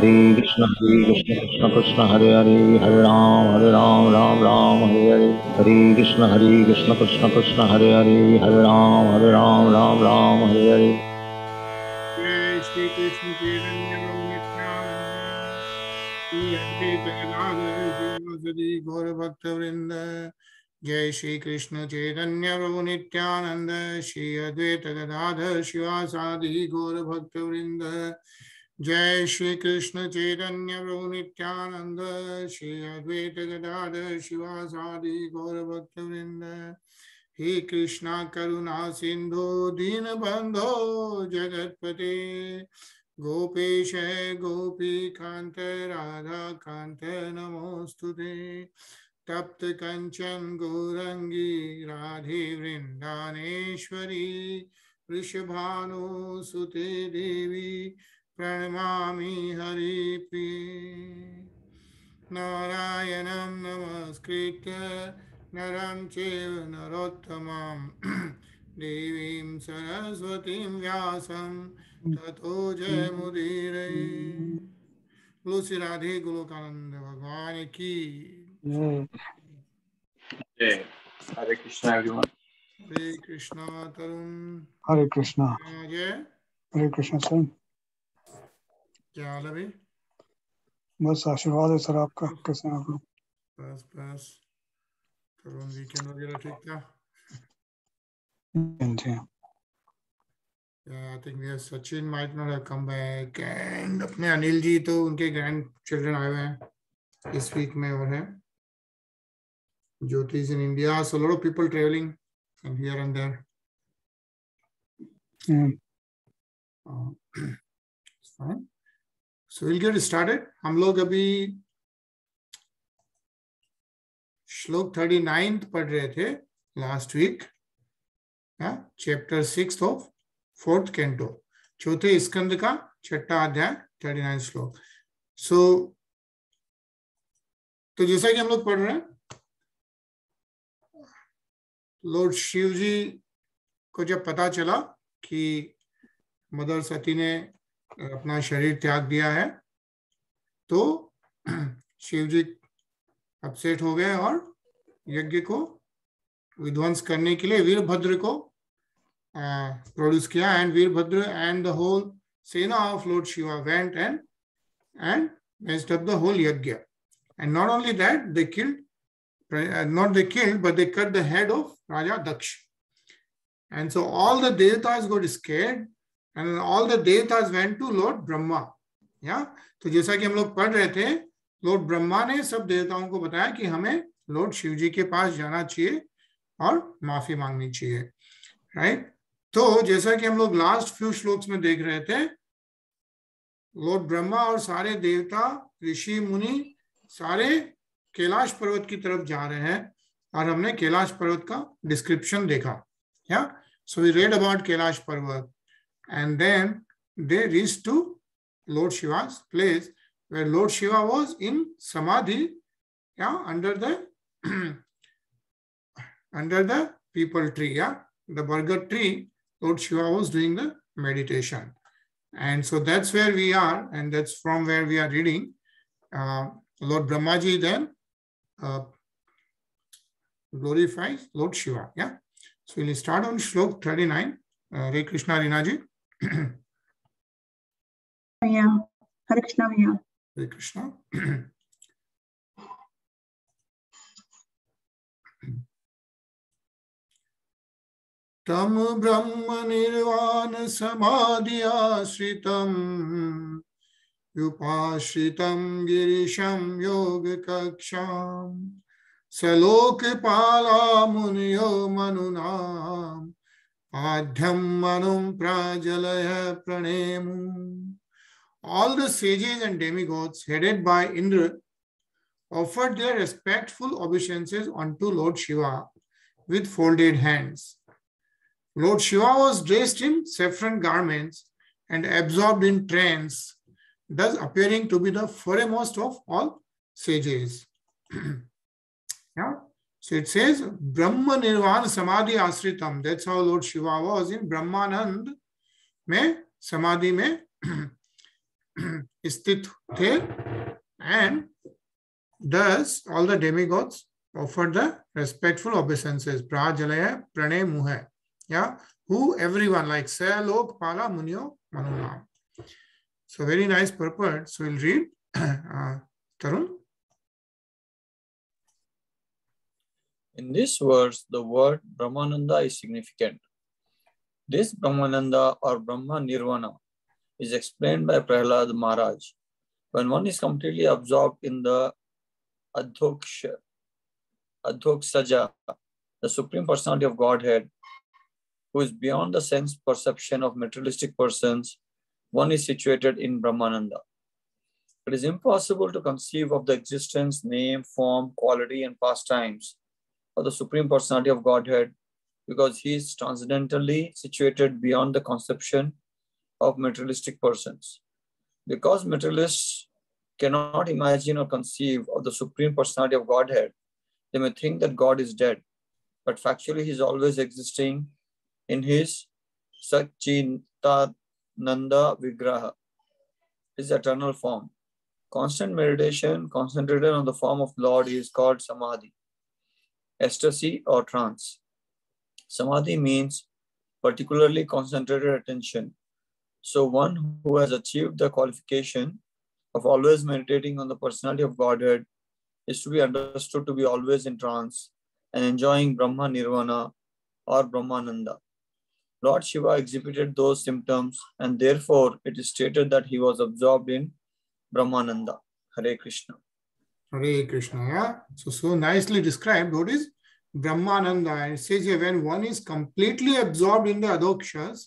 हरे कृष्ण हरे कृष्ण कृष्ण कृष्ण, हरे हरे हरे राम हरे राम राम राम, हरे हरे। हरे कृष्ण हरे कृष्ण कृष्ण कृष्ण, हरे हरे हरे राम हरे राम राम राम, हरे हरे। श्री कृष्ण गदाधर भक्त वृंद जय श्री कृष्ण चैतन्य प्रभु नित्यानंद श्री अद्वैत गदाधर शिवासादि गौर भक्त वृंद जय श्री कृष्ण चैतन्य प्रभु नित्यानंद श्री अद्वैत गदाधर शिवासादि गौर भक्त वृंद हे कृष्णा करुणा सिंधु दीन बंधो जगतपते। गोपेश गोपी कांत राधा कांत नमोस्तुते तप्त कंचन गौरंगी राधे वृंदानेश्वरी वृषभानुसुते देवी। प्रणमामि हरिप्रिये नारायणं नमस्कृत्य नरं चैव नरोत्तमं। देवीं सरस्वतीं व्यासं ततो जयमुदीरये। बोलो श्री राधे गोलोकानंद भगवान की। हरे कृष्णा हरे कृष्णा तरुण। हरे कृष्णा। जय। हरे कृष्णा सर। क्या हाल है भाई बस आशीर्वाद है सर आपका कैसे हैं आप लोग बस बस तरुण वीकेंड वगैरह ठीक था जी Yeah, I think yes, Sachin might not have come back and अपने अनिल जी तो उनके ग्रैंड चिल्ड्रन आए हुए हैं इस वीक में और है ज्योति is in India so a lot of people traveling from here and there hmm, uh, it's fine so we'll get started. हम लोग अभी श्लोक 39 पढ़ रहे थे last week chapter six of fourth canto चौथे स्कंद का छठा अध्याय थर्टी नाइन श्लोक. सो तो जैसा कि हम लोग पढ़ रहे हैं लॉर्ड शिव जी को जब पता चला कि मदर सती ने अपना शरीर त्याग दिया है तो शिव जी अपसेट हो गए और यज्ञ को विध्वंस करने के लिए वीरभद्र को प्रोड्यूस किया and Virabhadra and the whole sena of lord Shiva went and and messed up the whole yajna. And not only that they killed not they killed, but they cut the head of raja daksh. And so all the devatas got scared and all the devatas went to lord brahma. Yeah? तो जैसा कि हम लोग पढ़ रहे थे Lord Brahma ने सब देवताओं को बताया कि हमें लॉर्ड शिव जी के पास जाना चाहिए और माफ़ी मांगनी चाहिए राइट तो जैसा कि हम लोग लास्ट फ्यू श्लोक्स में देख रहे थे लॉर्ड ब्रह्मा और सारे देवता, ऋषि, मुनि, सारे कैलाश पर्वत की तरफ़ जा रहे हैं और हमने कैलाश पर्वत का डिस्क्रिप्शन देखा। Yeah so we read about Kailash Parvat. And then they reached to Lord Shiva's place where Lord Shiva was in Samadhi, yeah, under the under the peepal tree, yeah, the bargad tree, Lord Shiva was doing the meditation. And so that's where we are, and that's from where we are reading. Uh, Lord Brahmaji then uh, glorifies Lord Shiva. Yeah. So we'll start on Shlok 39. Uh, Krishna Rinaji. हरे कृष्णा भैया। हरे कृष्णा। तम ब्रह्म निर्वाण समाधि आश्रितम उपाश्रितम गिरीशम योग कक्षा सलोक पाला मुनियो मनुना Adhammanum prajalaya pranemu. All the sages and demigods headed by Indra offered their respectful obeisances unto Lord Shiva with folded hands. Lord Shiva was dressed in saffron garments and absorbed in trance, thus appearing to be the foremost of all sages. yeah. So it says Brahma Nirvana Samadhi Asritam. That's how Lord Shiva was in Brahmanand में समाधि में स्थित थे and thus all the demigods offered the respectful obeisances prajalaya pranay muha yeah who everyone like Lok Pala Munyo Manunam. So very nice purport. So we'll read uh, Tarun. In this verse, the word Brahmananda is significant. This Brahmananda or Brahma Nirvana is explained by Prahlad Maharaj. When one is completely absorbed in the Adhoksha, Adhoksaja, the Supreme Personality of Godhead, who is beyond the sense perception of materialistic persons, one is situated in Brahmananda. It is impossible to conceive of the existence, name, form, quality, and pastimes of the Supreme Personality of Godhead because he is transcendentally situated beyond the conception of materialistic persons. Because materialists cannot imagine or conceive of the Supreme Personality of Godhead, they may think that God is dead, but factually he is always existing in his Nanda Vigraha, his eternal form. Constant meditation concentrated on the form of Lord is called Samadhi, ecstasy or trance. Samadhi means particularly concentrated attention. So one who has achieved the qualification of always meditating on the personality of Godhead is to be understood to be always in trance and enjoying Brahma Nirvana or Brahmananda. Lord Shiva exhibited those symptoms, and therefore it is stated that he was absorbed in Brahmananda. Hare Krishna. Hare Krishna. Yeah. So, so nicely described. What is Brahmananda? And it says here when one is completely absorbed in the Adokshas,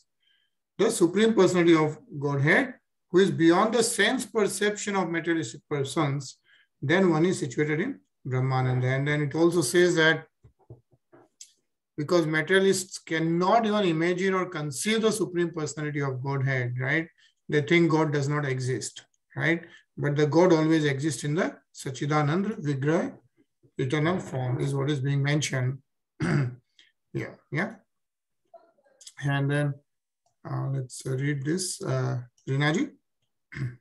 the Supreme Personality of Godhead, who is beyond the sense perception of materialistic persons, then one is situated in Brahmananda. And then it also says that because materialists cannot even imagine or conceive the supreme personality of Godhead, right? They think God does not exist, right? But the God always exists in the Sachidanand Vigraha, eternal form, is what is being mentioned. yeah, yeah. And then uh, let's read this. Uh, Rinaji.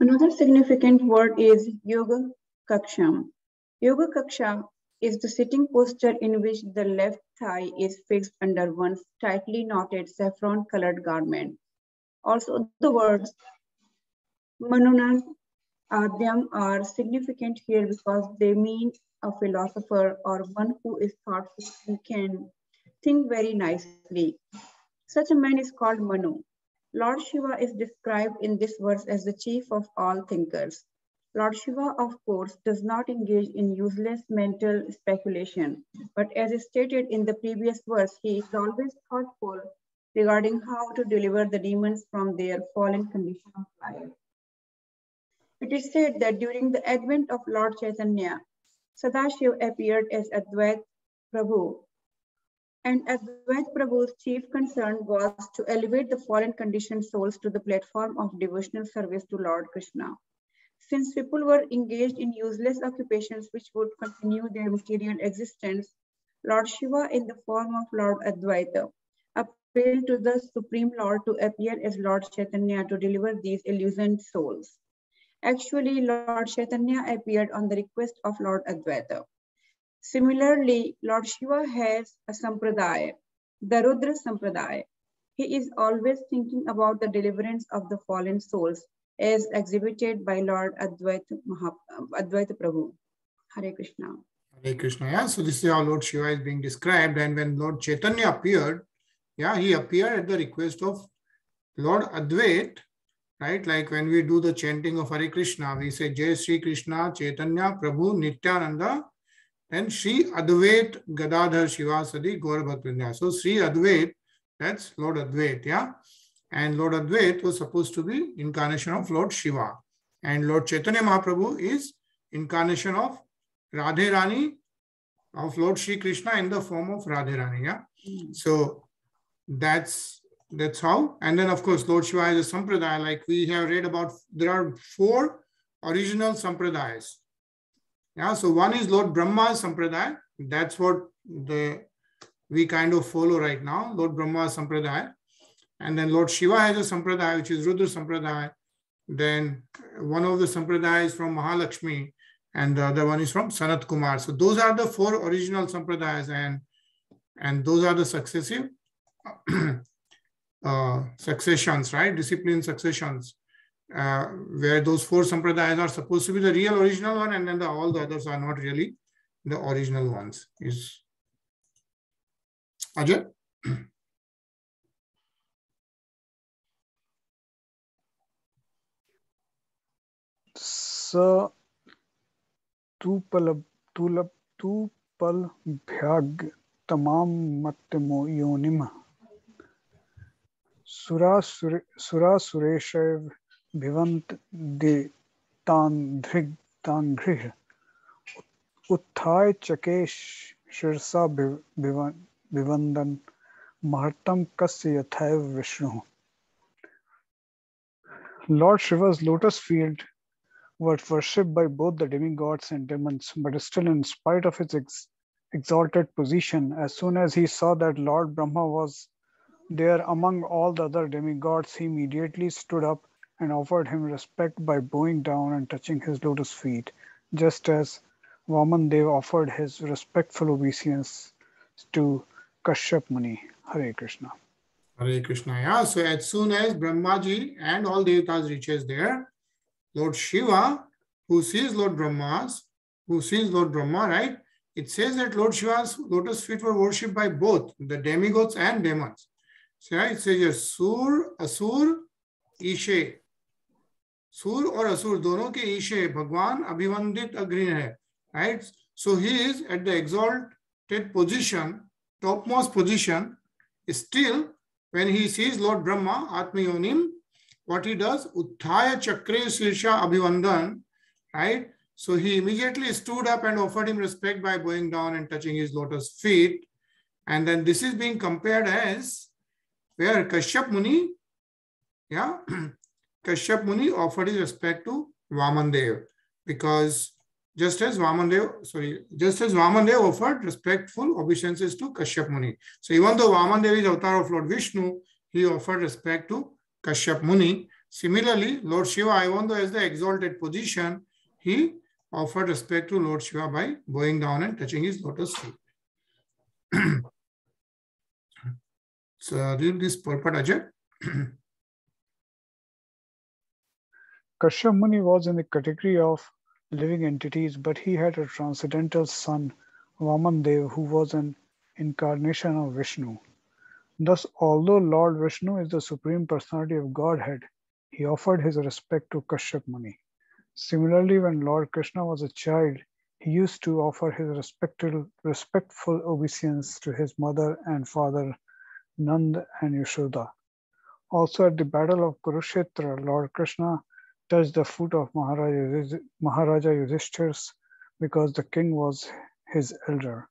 Another significant word is Yoga Kaksham. Yoga Kaksha is the sitting posture in which the left thigh is fixed under one tightly knotted saffron colored garment. Also, the words Manunan Adyam are significant here because they mean a philosopher or one who is thoughtful and can think very nicely. Such a man is called Manu. Lord Shiva is described in this verse as the chief of all thinkers. Lord Shiva, of course, does not engage in useless mental speculation, but as stated in the previous verse, he is always thoughtful regarding how to deliver the demons from their fallen condition of life. It is said that during the advent of Lord Chaitanya, Sadashiv appeared as Advait Prabhu, and Advait Prabhu's chief concern was to elevate the fallen conditioned souls to the platform of devotional service to Lord Krishna since people were engaged in useless occupations which would continue their material existence, Lord Shiva in the form of Lord Advaita appealed to the Supreme Lord to appear as Lord Chaitanya to deliver these illusioned souls. Actually, Lord Chaitanya appeared on the request of Lord Advaita. Similarly, Lord Shiva has a sampradaya, the Rudra Sampradaya. He is always thinking about the deliverance of the fallen souls as exhibited by Lord Advaita, Advaita Prabhu. Hare Krishna. Hare Krishna. Yeah. So this is how Lord Shiva is being described. And when Lord Chaitanya appeared, yeah, he appeared at the request of Lord Advait, right? Like when we do the chanting of Hare Krishna, we say Jai Sri Krishna, Chaitanya, Prabhu, Nityananda, and Sri Advait Gadadhar Shiva Sadi Gaur So Sri Advait, that's Lord Advait, yeah. And Lord Advait was supposed to be incarnation of Lord Shiva. And Lord Chaitanya Mahaprabhu is incarnation of Radhe Rani of Lord Shri Krishna in the form of Radhe. Yeah. Mm. So that's that's how. And then of course Lord Shiva is a sampradaya. Like we have read about, there are four original sampradayas. Yeah. So one is Lord Brahma sampradaya. That's what the we kind of follow right now. Lord Brahma sampradaya. And then Lord Shiva has a sampradaya, which is Rudra Sampradaya. Then one of the sampradayas from Mahalakshmi, and the other one is from Sanat Kumar. So those are the four original sampradayas, and and those are the successive Uh, successions, right? Disciplic successions, uh, where those four sampradayas are supposed to be the real original one, and then the, all the others are not really the original ones. Is Ajay? So, tupalab, tulab, tupalbhyag tamam matmo. सुरा सुरे, उत्थाय चकेश शिरसा विवंदन महत्तम कस्य यथैव Vishnu? Lord Shiva's lotus feet were worship by both the demigods and demons but still in spite of its exalted position as soon as he saw that lord Brahma was there among all the other demigods, he immediately stood up and offered him respect by bowing down and touching his lotus feet, just as Vaman Dev offered his respectful obeisance to Kashyap Muni. Hare Krishna. Hare Krishna. Yeah. So as soon as Brahmaji and all devatas reaches there, Lord Shiva, who sees Lord Brahma's, who sees Lord Brahma, right? It says that Lord Shiva's lotus feet were worshipped by both the demigods and demons. So right, it says here, Sur, Asur, Ishe. Sur और असुर दोनों के ईशे भगवान अभिवंदित अग्नि है right so he is at the exalted position topmost position still when he sees Lord Brahma, Atmayonim, what he does, Utthaya Chakre Sirsha Abhivandan, right? So he immediately stood up and offered him respect by bowing down and touching his lotus feet. And then this is being compared as where Kashyap Muni, yeah, Kashyap Muni offered his respect to Vamandev because just as Vamandev, sorry, just as Vamandev offered respectful obeisances to Kashyap Muni. So even though Vamandev is avatar of Lord Vishnu, he offered respect to Kashyap Muni. Similarly, Lord Shiva, even though as the exalted position, he offered respect to Lord Shiva by bowing down and touching his lotus feet. so read this purport, Ajay. Kashyap Muni was in the category of living entities, but he had a transcendental son, Vamandev, who was an incarnation of Vishnu. Thus, although Lord Vishnu is the supreme personality of Godhead, he offered his respect to Kashyap Muni. Similarly, when Lord Krishna was a child, he used to offer his respectful, respectful obeisance to his mother and father, Nand and Yashoda. Also, at the Battle of Kurukshetra, Lord Krishna touched the foot of Maharaja, Maharaja because the king was his elder.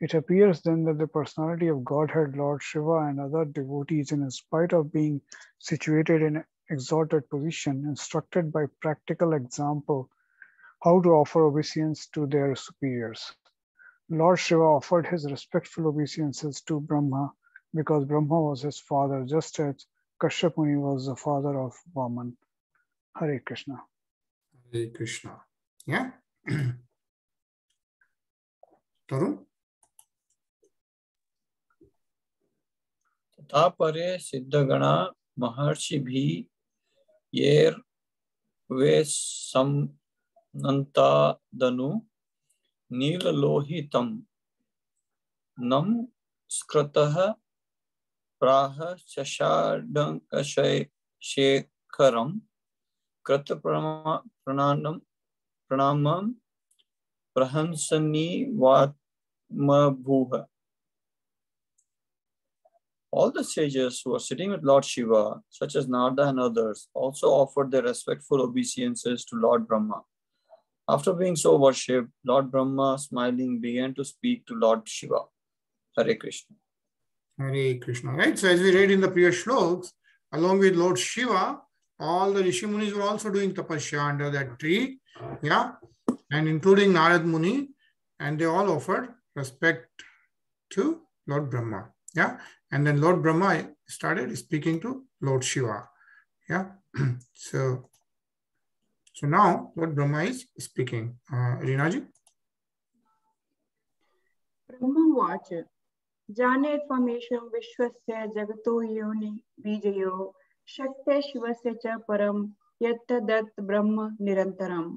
It appears then that the personality of Godhead, Lord Shiva, and other devotees, in spite of being situated in an exalted position, instructed by practical example how to offer obeisance to their superiors. Lord Shiva offered his respectful obeisances to Brahma because Brahma was his father, just as Kashyap Muni was the father of Vaman. Hare Krishna. Hare Krishna. Yeah. Tarun? तथा परे सिद्धगणा महर्षि भी येर वे समनंतादनु नीललोहितम नम स्कृतः प्राह शशाडंकशेखरम कृत प्रणाम प्रणामम प्रहंसनी वात्मभूः All the sages who were sitting with Lord Shiva, such as Narada and others, also offered their respectful obeisances to Lord Brahma. After being so worshipped, Lord Brahma, smiling, began to speak to Lord Shiva. Hare Krishna. Hare Krishna, right? So as we read in the previous shloks, along with Lord Shiva, all the Rishi Munis were also doing tapasya under that tree, yeah, and including Narad Muni, and they all offered respect to Lord Brahma, yeah, and then Lord Brahma started speaking to Lord Shiva, yeah. so, so now Lord Brahma is speaking, uh, Rinaji. Brahma Vacha. त्वमेषं विश्वस्य जगतो योनि बीजयो शक्ते शिवस्य च परं यत्तदत् ब्रह्म निरन्तरम्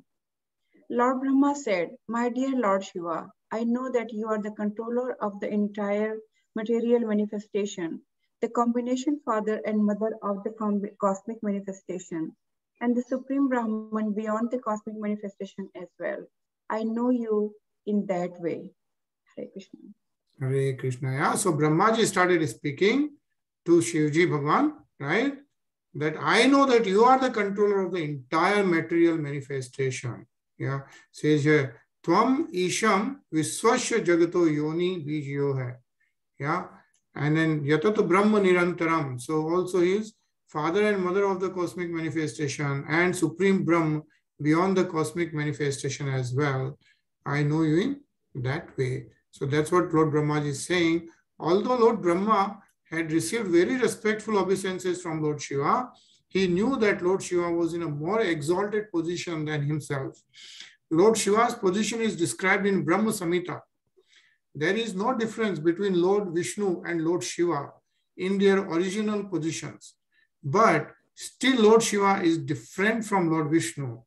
Lord Brahma said, My dear Lord Shiva, I know that you are the controller of the entire material manifestation, the combination father and mother of the cosmic manifestation, and the supreme Brahman beyond the cosmic manifestation as well. I know you in that way. Hare Krishna. Hare Krishna. Yeah. So Brahmaji started speaking to Shivji Bhagwan, right? That I know that you are the controller of the entire material manifestation. Yeah. Says here, Tvam Isham Viswasya Jagato Yoni Bijyo hai. Yeah. And then Yatato Brahma Nirantaram. So also he is father and mother of the cosmic manifestation and supreme Brahma beyond the cosmic manifestation as well. I know you in that way. So that's what Lord Brahma is saying. Although Lord Brahma had received very respectful obeisances from Lord Shiva, he knew that Lord Shiva was in a more exalted position than himself. Lord Shiva's position is described in Brahma Samhita. There is no difference between Lord Vishnu and Lord Shiva in their original positions. But still Lord Shiva is different from Lord Vishnu.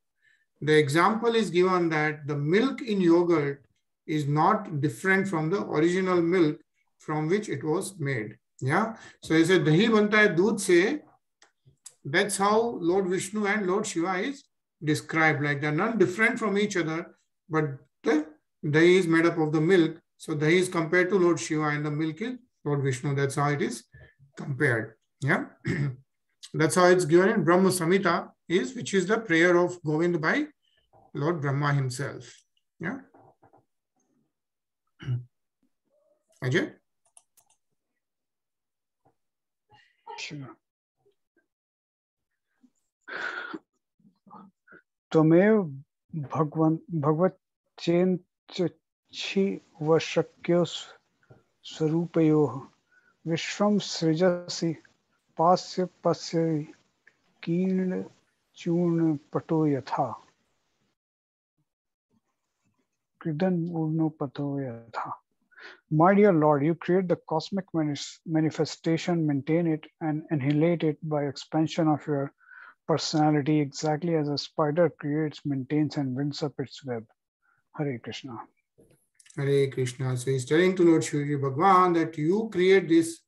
The example is given that the milk in yogurt is not different from the original milk from which it was made. Yeah. So he said, dahi banta hai doodh se. That's how Lord Vishnu and Lord Shiva is described. Like they're not different from each other, but the dahi is made up of the milk. So dahi is compared to Lord Shiva and the milk is Lord Vishnu. That's how it is compared. Yeah. That's how it's given in Brahma Samhita is, which is the prayer of Govind by Lord Brahma himself. Yeah. Ajay त्वमेव भगवन् भगवच्चेच्छिवशक्यो स्वरूपयोः विश्वं सृजसि पास्य पस्य पटो यथा। क्रीडन् ऊर्णोपतो यथा। My dear Lord, you create the cosmic manifestation, maintain it, and annihilate it by expansion of your personality exactly as a spider creates, maintains, and winds up its web. Hare Krishna. Hare Krishna. So he's telling to Lord Shivji Bhagwan that you create this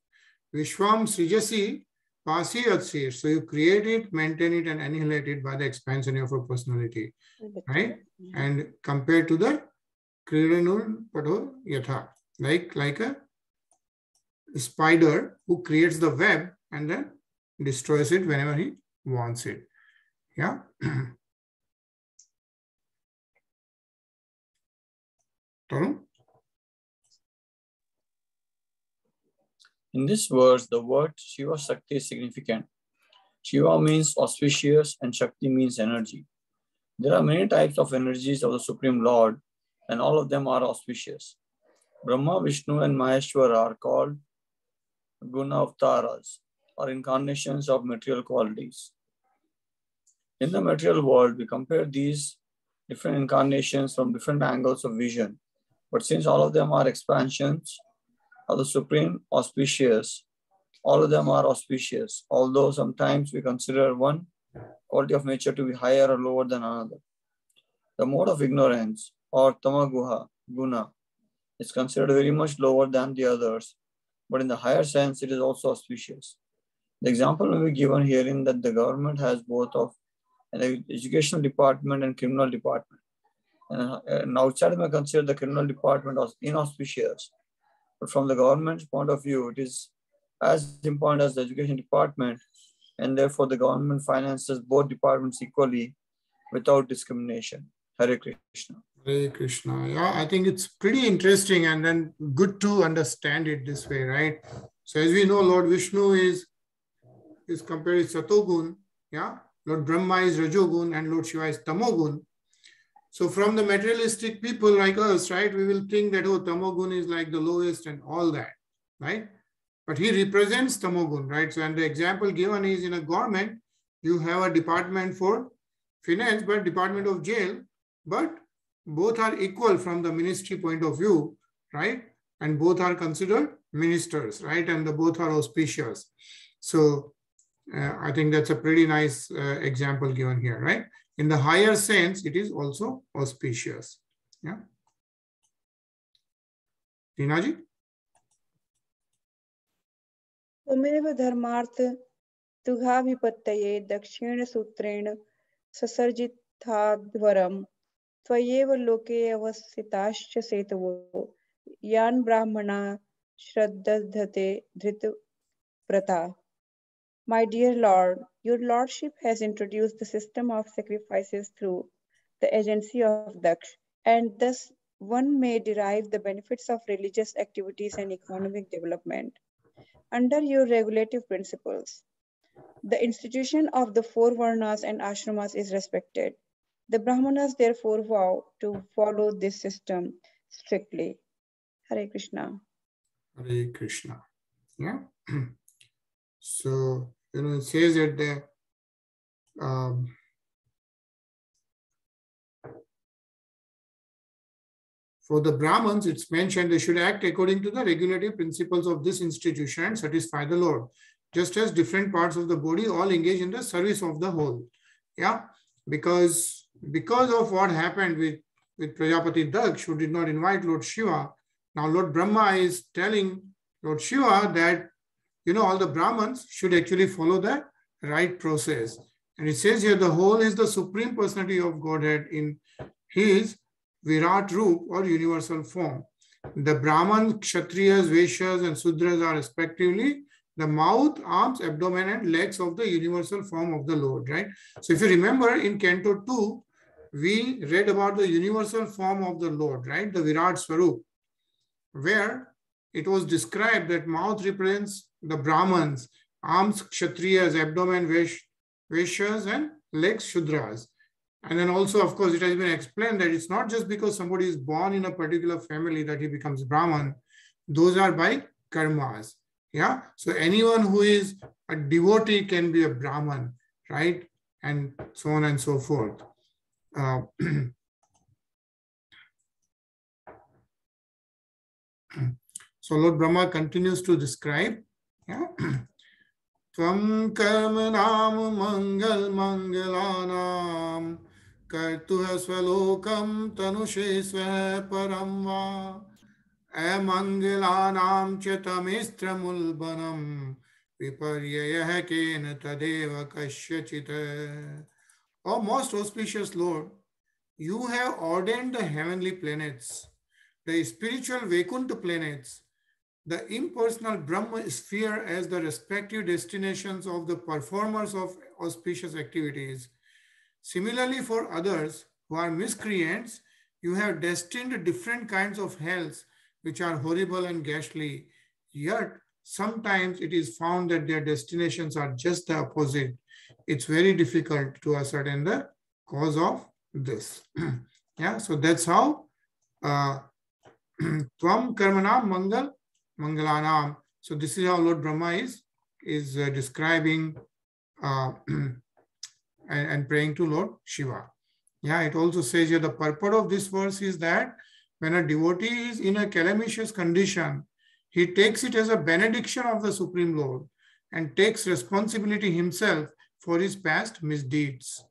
Vishwam Srijasi Pasi Atsir. So you create it, maintain it, and annihilate it by the expansion of your personality. Right? And compared to the Kridanul Pato Yatha, like, like a spider who creates the web and then destroys it whenever he wants it. Yeah. In this verse, the word Shiva Shakti is significant. Shiva means auspicious and Shakti means energy. There are many types of energies of the Supreme Lord, and all of them are auspicious. Brahma, Vishnu, and Maheshwara are called Guna Avtaras, or incarnations of material qualities. In the material world, we compare these different incarnations from different angles of vision. But since all of them are expansions of the supreme auspicious, all of them are auspicious, although sometimes we consider one quality of nature to be higher or lower than another. The mode of ignorance, or tamaguha, guna, is considered very much lower than the others, but in the higher sense, it is also auspicious. The example may be given herein that the government has both of an educational department and criminal department. And an outsider may consider the criminal department as inauspicious. But from the government's point of view, it is as important as the education department, and therefore the government finances both departments equally without discrimination. Hare Krishna. Hare Krishna. Yeah, I think it's pretty interesting and then good to understand it this way, right? So as we know, Lord Vishnu is is compared to Satogun, yeah, Lord Brahma is Rajogun and Lord Shiva is Tamogun. So from the materialistic people like us, right, we will think that, oh, Tamogun is like the lowest and all that, right? but he represents tamogun, right? So, and the example given is in a government, you have a department for finance, but department of jail, but both are equal from the ministry point of view, right? And both are considered ministers, right? And the both are auspicious. So uh, I think that's a pretty nice uh, example given here, right? In the higher sense, it is also auspicious. Yeah. Tinaji? त्वमेव धर्मार्थ तुघाभिपत्तये दक्षिण सूत्रेण ससर्जिताध्वरम त्वयेव लोके अवस्थिताश्च सेतवो यान ब्राह्मणा श्रद्धते धृत प्रथा My dear Lord, your Lordship has introduced the system of sacrifices through the agency of Daksh, and thus one may derive the benefits of religious activities and economic development. Under your regulative principles, the institution of the four varnas and ashramas is respected. The Brahmanas therefore vow to follow this system strictly. Hare Krishna. Hare Krishna. Yeah. so you know, it says that the um, for the Brahmins, it's mentioned they should act according to the regulative principles of this institution and satisfy the Lord, just as different parts of the body all engage in the service of the whole. Yeah, because because of what happened with with Prajapati Daksh, who did not invite Lord Shiva. Now Lord Brahma is telling Lord Shiva that you know, all the Brahmins should actually follow the right process. And it says here the whole is the supreme personality of Godhead in his Virat Roop or universal form. The Brahman, Kshatriyas, Vaishyas, and Sudras are respectively the mouth, arms, abdomen, and legs of the universal form of the Lord, right? So if you remember in Canto 2, we read about the universal form of the Lord, right? The Virat Swarup, where it was described that mouth represents the Brahmins, arms Kshatriyas, abdomen Vesh, and legs Shudras. And then also, of course, it has been explained that it's not just because somebody is born in a particular family that he becomes Brahman. Those are by karmas. Yeah. So anyone who is a devotee can be a Brahman, right? And so on and so forth. so Lord Brahma continues to describe yeah? Tvam karma naam mangal mangalanam kartuha swalokam tanushe param va अमङ्गलानां च तमिस्त्रमुल्बनं विपर्ययः केन तदेव कस्यचित् O most auspicious Lord, you have ordained the heavenly planets, the spiritual Vaikuntha planets, the impersonal Brahma sphere as the respective destinations of the performers of auspicious activities. Similarly, for others who are miscreants, you have destined different kinds of hells which are horrible and ghastly. Yet, sometimes it is found that their destinations are just the opposite. It's very difficult to ascertain the cause of this. yeah, so that's how uh, Tvam Karmana Mangal Mangalanam. So this is how Lord Brahma is, is uh, describing uh, and, and praying to Lord Shiva. Yeah, it also says here the purport of this verse is that when a devotee is in a calamitous condition, he takes it as a benediction of the Supreme Lord and takes responsibility himself for his past misdeeds.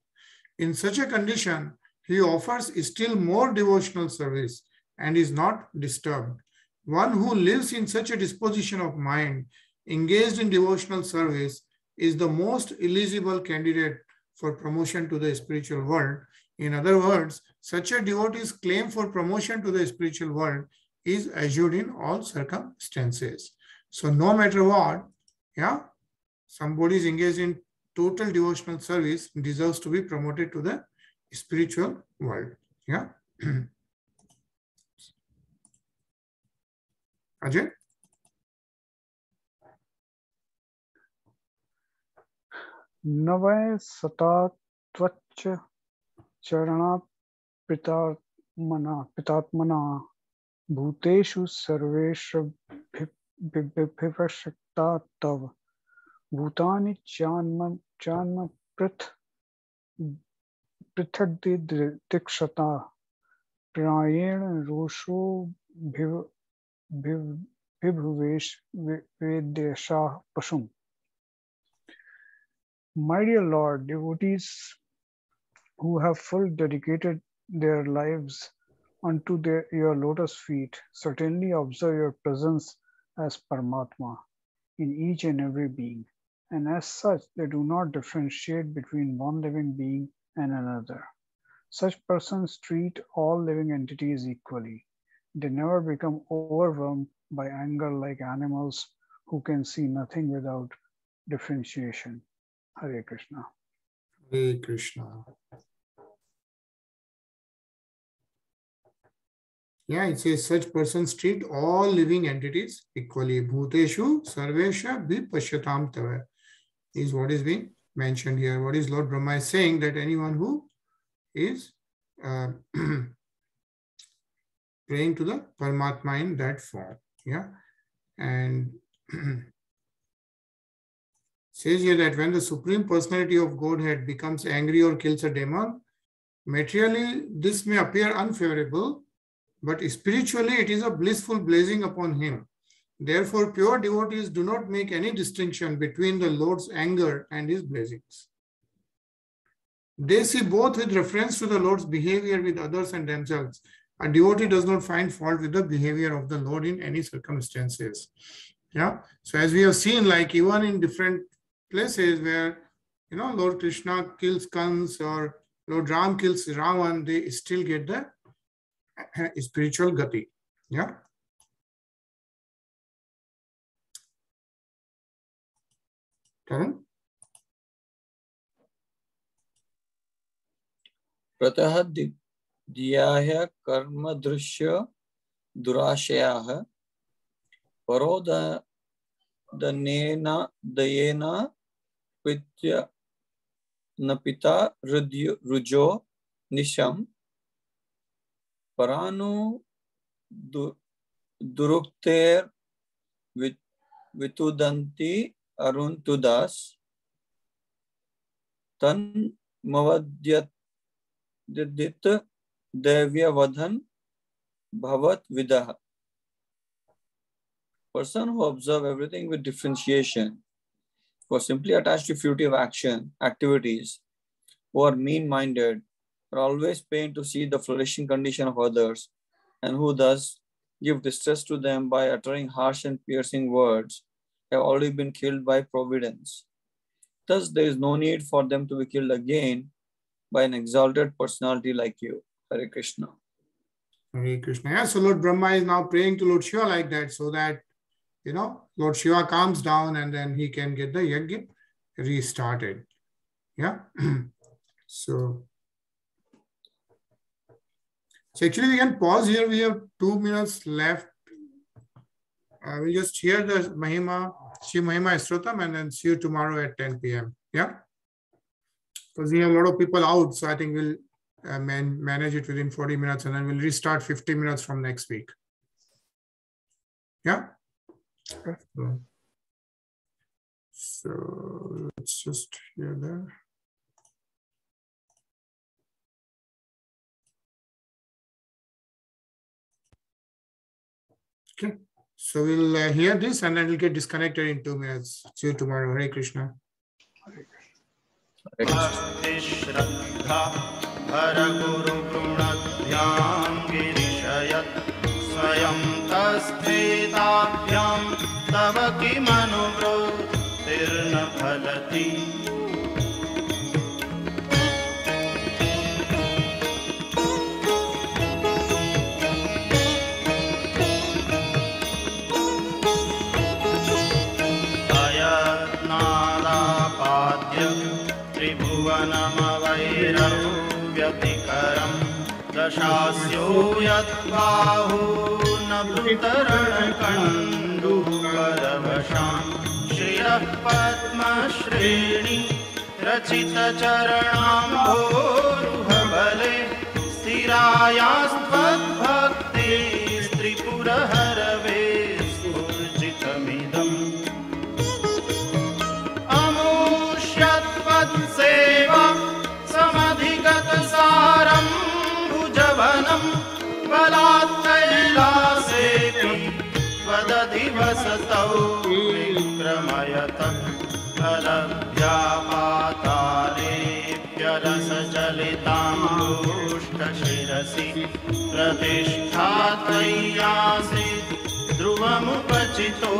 In such a condition, he offers still more devotional service and is not disturbed. One who lives in such a disposition of mind, engaged in devotional service, is the most eligible candidate for promotion to the spiritual world. In other words, such a devotee's claim for promotion to the spiritual world is assured in all circumstances. So no matter what, yeah, somebody is engaged in total devotional service deserves to be promoted to the spiritual world. Yeah. Ajay? नवय सता त्वच्च चरणा पितात्मना पितात्मना भूतेषु सर्वेषु तव। भूतानि चान्म चान्म पृथ पृथग्दिक्षता प्रायेण रोषो भिव भिव विभुवेश वेद्यशाह पशुम। My dear Lord, devotees who have full dedicated their lives unto their, your lotus feet certainly observe your presence as Paramatma in each and every being. And as such, they do not differentiate between one living being and another. Such persons treat all living entities equally. They never become overwhelmed by anger like animals who can see nothing without differentiation. Hare Krishna. Hare Krishna. Yeah, it says such persons treat all living entities equally. Bhuteshu sarvesha vipashyatam tava is what is being mentioned here. What is Lord Brahma is saying that anyone who is uh, praying to the Paramatma in that form. Yeah. And says here that when the Supreme Personality of Godhead becomes angry or kills a demon, materially this may appear unfavorable, but spiritually it is a blissful blazing upon him. Therefore, pure devotees do not make any distinction between the Lord's anger and his blessings. They see both with reference to the Lord's behavior with others and themselves. A devotee does not find fault with the behavior of the Lord in any circumstances. Yeah. So as we have seen, like even in different places where you know Lord Krishna kills Kans or Lord Ram kills Ravan, they still get the spiritual gati. Yeah. Karan? प्रतः दियाः कर्मदृश्य दुराशयाः परोदनेन दयेन पित्य न पिता रुजो निशम परानु दुरुक्तेर् वि- वितुदन्ति अरुन्तुदास तन्मवद्यत् दित दैव्यवधन bhavat vidah. Person who observe everything with differentiation, who are simply attached to fruitive action, activities, who are mean-minded, are always pained to see the flourishing condition of others, and who thus give distress to them by uttering harsh and piercing words, have already been killed by providence. Thus, there is no need for them to be killed again by an exalted personality like you. Hare Krishna. Hare Krishna. Yeah, so Lord Brahma is now praying to Lord Shiva like that so that, you know, Lord Shiva calms down and then he can get the yajna restarted. Yeah. so, so actually we can pause here. We have two minutes left. Uh, we'll just hear the Mahima, Shiv Mahima Estrotam and then see you tomorrow at 10 p.m. Yeah. Because we have a lot of people out. So I think we'll uh, man, manage it within 40 minutes and then we'll restart 50 minutes from next week. Yeah? So let's just hear there. Okay. So we'll uh, hear this and then we'll get disconnected in two minutes. See you tomorrow. Hare Krishna. Hare Krishna. Hare Krishna. दशास्यो यद्बाहूनभृतरणकण्डुपरवशां श्रियः पद्मश्रेणी रचितचरणाम्भोरुहबले क्रमयत करव्यापातारेत्यरसचलिताशिरसि प्रतिष्ठा चैयासि ध्रुवमुपचितो